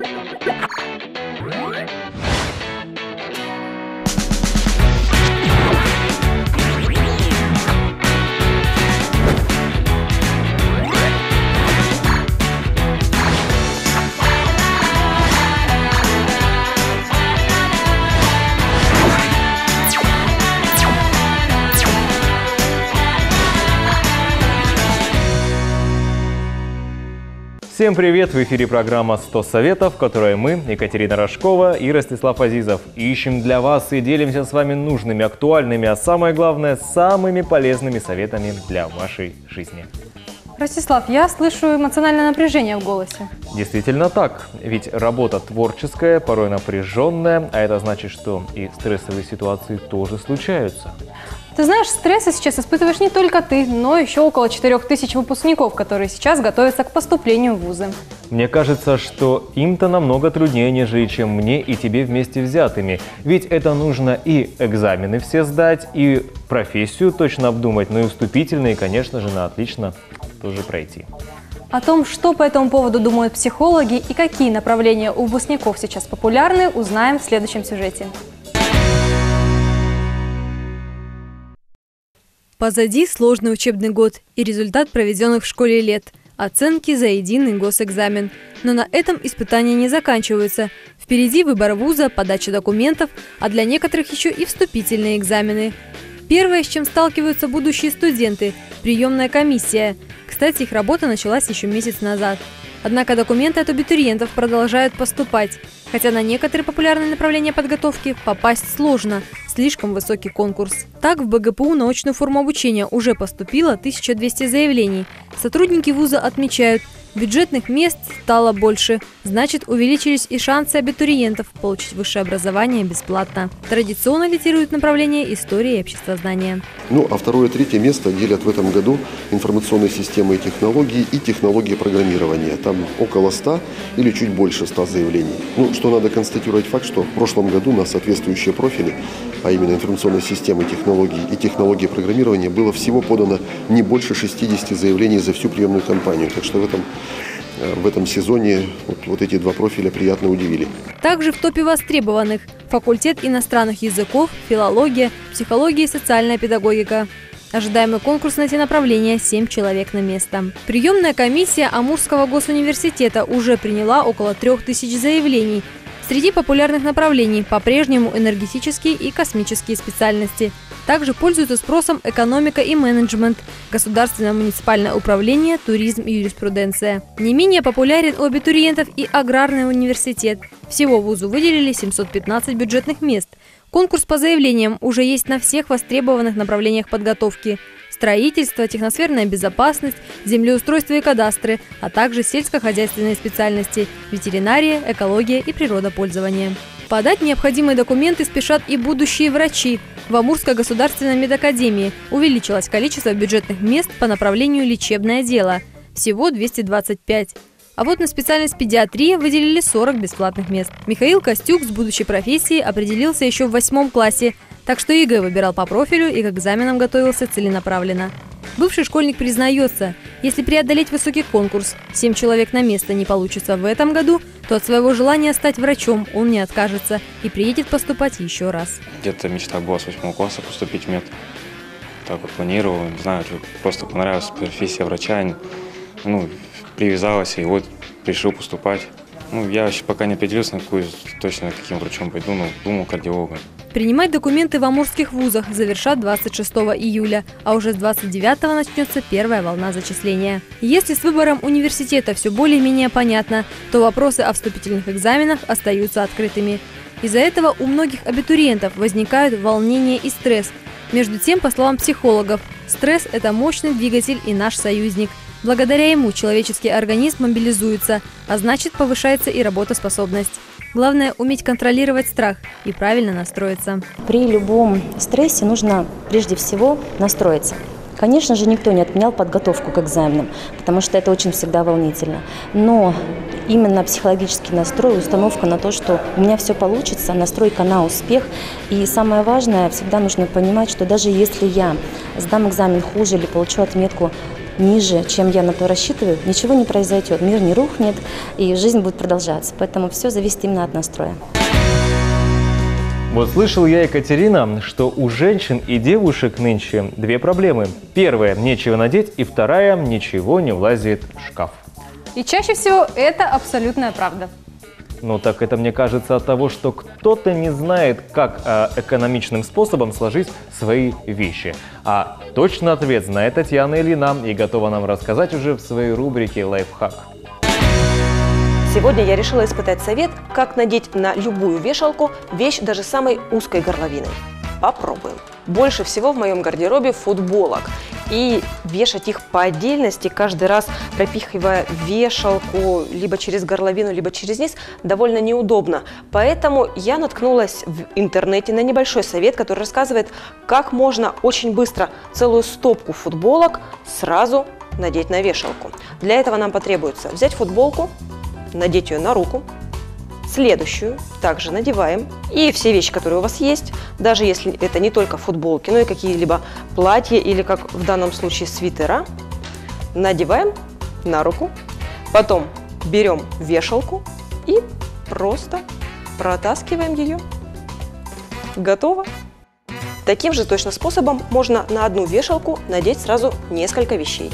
What? Всем привет! В эфире программа «100 советов», в которой мы, Екатерина Рожкова и Ростислав Азизов, ищем для вас и делимся с вами нужными, актуальными, а самое главное, самыми полезными советами для вашей жизни. Ростислав, я слышу эмоциональное напряжение в голосе. Действительно так, ведь работа творческая, порой напряженная, а это значит, что и стрессовые ситуации тоже случаются. Ты знаешь, стресса сейчас испытываешь не только ты, но еще около 4000 выпускников, которые сейчас готовятся к поступлению в вузы. Мне кажется, что им-то намного труднее, нежели чем мне и тебе вместе взятыми. Ведь это нужно и экзамены все сдать, и профессию точно обдумать, ну и вступительные, конечно же, на отлично тоже пройти. О том, что по этому поводу думают психологи и какие направления у выпускников сейчас популярны, узнаем в следующем сюжете. Позади сложный учебный год и результат проведенных в школе лет – оценки за единый госэкзамен. Но на этом испытания не заканчиваются. Впереди выбор вуза, подача документов, а для некоторых еще и вступительные экзамены. Первое, с чем сталкиваются будущие студенты – приемная комиссия. Кстати, их работа началась еще месяц назад. Однако документы от абитуриентов продолжают поступать. Хотя на некоторые популярные направления подготовки попасть сложно, слишком высокий конкурс. Так, в БГПУ научную форму обучения уже поступило 1200 заявлений. Сотрудники вуза отмечают – Бюджетных мест стало больше, значит увеличились и шансы абитуриентов получить высшее образование бесплатно. Традиционно лидирует направление истории и обществознания. Ну, а второе и третье место делят в этом году информационные системы и технологии и технологии программирования. Там около 100 или чуть больше 100 заявлений. Ну, что надо констатировать факт, что в прошлом году на соответствующие профили, а именно информационные системы, технологии и технологии программирования, было всего подано не больше 60 заявлений за всю приемную кампанию. Так что в этом Э, в этом сезоне вот, вот эти два профиля приятно удивили. Также в топе востребованных факультет иностранных языков, филология, психология и социальная педагогика. Ожидаемый конкурс на эти направления – 7 человек на место. Приемная комиссия Амурского госуниверситета уже приняла около 3000 заявлений. Среди популярных направлений по-прежнему энергетические и космические специальности – также пользуются спросом экономика и менеджмент, государственное муниципальное управление, туризм и юриспруденция. Не менее популярен у абитуриентов и аграрный университет. Всего вузу выделили 715 бюджетных мест. Конкурс по заявлениям уже есть на всех востребованных направлениях подготовки строительство, техносферная безопасность, землеустройство и кадастры, а также сельскохозяйственные специальности – ветеринария, экология и природопользование. Подать необходимые документы спешат и будущие врачи. В Амурской государственной медакадемии увеличилось количество бюджетных мест по направлению лечебное дело – всего 225. А вот на специальность педиатрия выделили 40 бесплатных мест. Михаил Костюк с будущей профессией определился еще в восьмом классе, так что ЕГЭ выбирал по профилю и к экзаменам готовился целенаправленно. Бывший школьник признается, если преодолеть высокий конкурс, 7 человек на место не получится в этом году, то от своего желания стать врачом он не откажется и приедет поступать еще раз. Где-то мечта была с 8 класса поступить в мед. Так вот планировал, не знаю, просто понравилась профессия врача, ну, привязалась и вот решил поступать. Ну, я еще пока не определился, на какую точно каким врачом пойду, но думал кардиологом. Принимать документы в амурских вузах завершат 26 июля, а уже с 29 начнется первая волна зачисления. Если с выбором университета все более-менее понятно, то вопросы о вступительных экзаменах остаются открытыми. Из-за этого у многих абитуриентов возникают волнение и стресс. Между тем, по словам психологов, стресс – это мощный двигатель и наш союзник. Благодаря ему человеческий организм мобилизуется, а значит повышается и работоспособность. Главное – уметь контролировать страх и правильно настроиться. При любом стрессе нужно прежде всего настроиться. Конечно же, никто не отменял подготовку к экзаменам, потому что это очень всегда волнительно. Но именно психологический настрой, установка на то, что у меня все получится, настройка на успех. И самое важное, всегда нужно понимать, что даже если я сдам экзамен хуже или получу отметку ниже, чем я на то рассчитываю, ничего не произойдет. Мир не рухнет, и жизнь будет продолжаться. Поэтому все зависит именно от настроя. Вот слышал я, Екатерина, что у женщин и девушек нынче две проблемы. Первая – нечего надеть, и вторая – ничего не влазит в шкаф. И чаще всего это абсолютная правда. Ну так это мне кажется от того, что кто-то не знает, как э, экономичным способом сложить свои вещи. А точно ответ знает Татьяна Ильина и готова нам рассказать уже в своей рубрике «Лайфхак». Сегодня я решила испытать совет, как надеть на любую вешалку вещь даже самой узкой горловиной. Попробуем. Больше всего в моем гардеробе футболок. И вешать их по отдельности, каждый раз пропихивая вешалку либо через горловину, либо через низ, довольно неудобно. Поэтому я наткнулась в интернете на небольшой совет, который рассказывает, как можно очень быстро целую стопку футболок сразу надеть на вешалку. Для этого нам потребуется взять футболку, надеть ее на руку, следующую также надеваем. И все вещи, которые у вас есть, даже если это не только футболки, но и какие-либо платья или, как в данном случае, свитера, надеваем на руку. Потом берем вешалку и просто протаскиваем ее. Готово. Таким же точно способом можно на одну вешалку надеть сразу несколько вещей.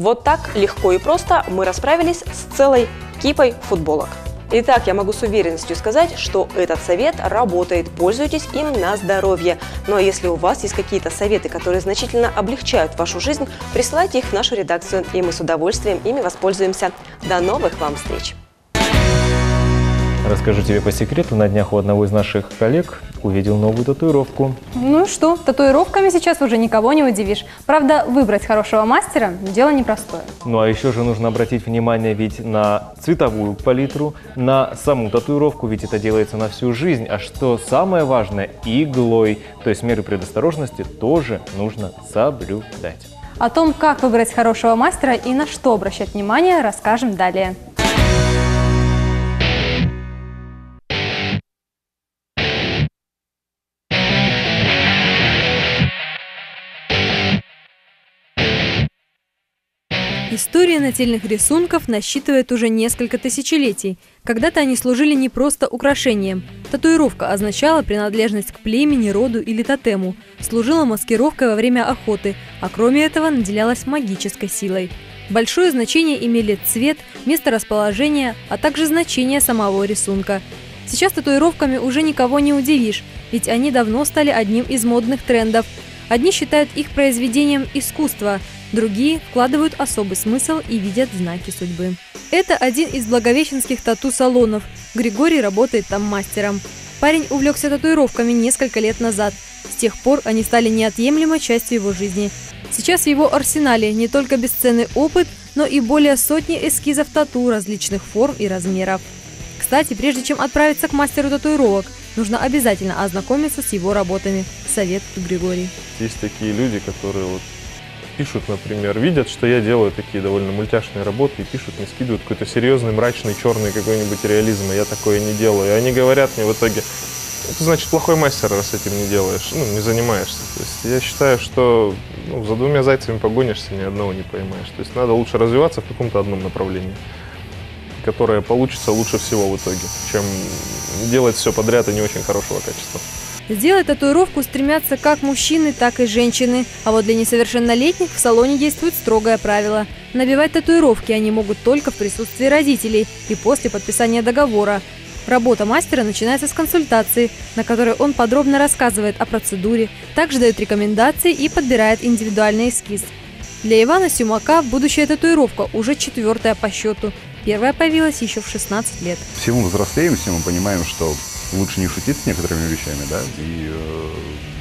Вот так легко и просто мы расправились с целой кипой футболок. Итак, я могу с уверенностью сказать, что этот совет работает, пользуйтесь им на здоровье. Ну а если у вас есть какие-то советы, которые значительно облегчают вашу жизнь, присылайте их в нашу редакцию, и мы с удовольствием ими воспользуемся. До новых вам встреч! Расскажу тебе по секрету, на днях у одного из наших коллег увидел новую татуировку. Ну что, татуировками сейчас уже никого не удивишь. Правда, выбрать хорошего мастера – дело непростое. Ну а еще же нужно обратить внимание ведь на цветовую палитру, на саму татуировку, ведь это делается на всю жизнь. А что самое важное – иглой. То есть меры предосторожности тоже нужно соблюдать. О том, как выбрать хорошего мастера и на что обращать внимание, расскажем далее. История нательных рисунков насчитывает уже несколько тысячелетий. Когда-то они служили не просто украшением. Татуировка означала принадлежность к племени, роду или тотему, служила маскировкой во время охоты, а кроме этого наделялась магической силой. Большое значение имели цвет, место расположения, а также значение самого рисунка. Сейчас татуировками уже никого не удивишь, ведь они давно стали одним из модных трендов. Одни считают их произведением искусства – Другие вкладывают особый смысл и видят знаки судьбы. Это один из благовещенских тату-салонов. Григорий работает там мастером. Парень увлекся татуировками несколько лет назад. С тех пор они стали неотъемлемой частью его жизни. Сейчас в его арсенале не только бесценный опыт, но и более сотни эскизов тату различных форм и размеров. Кстати, прежде чем отправиться к мастеру татуировок, нужно обязательно ознакомиться с его работами. Совет Григорий. Есть такие люди, которые вот пишут, например, видят, что я делаю такие довольно мультяшные работы и пишут, мне скидывают какой-то серьезный, мрачный, черный какой-нибудь реализм, и я такое не делаю. И они говорят мне в итоге, это значит плохой мастер, раз этим не делаешь, ну, не занимаешься. То есть я считаю, что ну, за двумя зайцами погонишься, ни одного не поймаешь. То есть надо лучше развиваться в каком-то одном направлении, которое получится лучше всего в итоге, чем делать все подряд и не очень хорошего качества. Сделать татуировку стремятся как мужчины, так и женщины. А вот для несовершеннолетних в салоне действует строгое правило. Набивать татуировки они могут только в присутствии родителей и после подписания договора. Работа мастера начинается с консультации, на которой он подробно рассказывает о процедуре, также дает рекомендации и подбирает индивидуальный эскиз. Для Ивана Сюмака будущая татуировка уже четвертая по счету. Первая появилась еще в 16 лет. Все мы взрослеем, все мы понимаем, что лучше не шутить с некоторыми вещами, да, и э,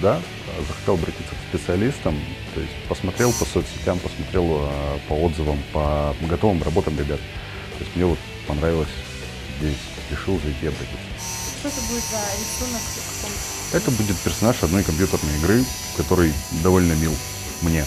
да, захотел обратиться к специалистам, то есть посмотрел по соцсетям, посмотрел э, по отзывам, по готовым работам ребят. То есть мне вот понравилось здесь, решил зайти обратиться. Что это будет за рисунок? Это будет персонаж одной компьютерной игры, который довольно мил мне.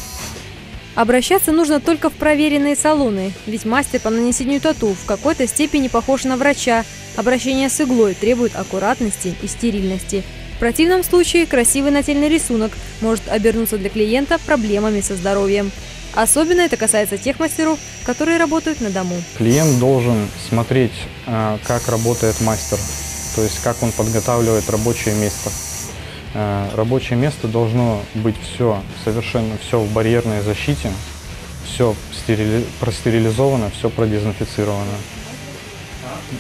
Обращаться нужно только в проверенные салоны, ведь мастер по нанесению тату в какой-то степени похож на врача, Обращение с иглой требует аккуратности и стерильности. В противном случае красивый нательный рисунок может обернуться для клиента проблемами со здоровьем. Особенно это касается тех мастеров, которые работают на дому. Клиент должен смотреть, э, как работает мастер, то есть как он подготавливает рабочее место. Э, Рабочее место должно быть все, совершенно все в барьерной защите, все стерили- простерилизовано, все продезинфицировано.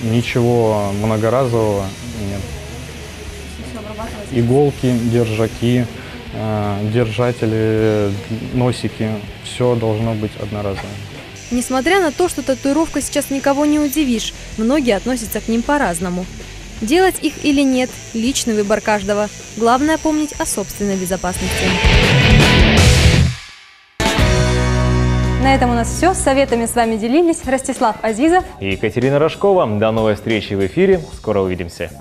Ничего многоразового нет. Иголки, держаки, э, держатели, носики, все должно быть одноразовым. Несмотря на то, что татуировка сейчас никого не удивишь, многие относятся к ним по-разному. Делать их или нет – личный выбор каждого. Главное помнить о собственной безопасности. На этом у нас все. Советами с вами делились Ростислав Азизов И Екатерина Рожкова. До новой встречи в эфире. Скоро увидимся.